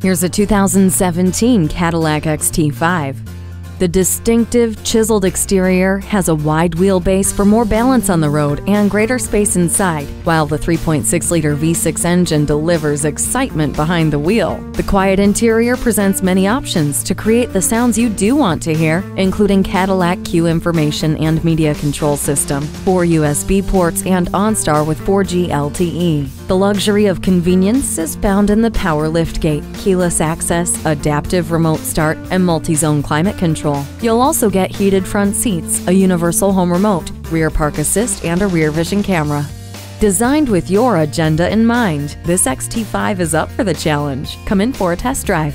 Here's a 2017 Cadillac XT5. The distinctive, chiseled exterior has a wide wheelbase for more balance on the road and greater space inside, while the 3.6 liter V6 engine delivers excitement behind the wheel. The quiet interior presents many options to create the sounds you do want to hear, including Cadillac CUE information and media control system, four USB ports, and OnStar with 4G LTE. The luxury of convenience is found in the power liftgate, keyless access, adaptive remote start, and multi-zone climate control. You'll also get heated front seats, a universal home remote, rear park assist, and a rear vision camera. Designed with your agenda in mind, this XT5 is up for the challenge. Come in for a test drive.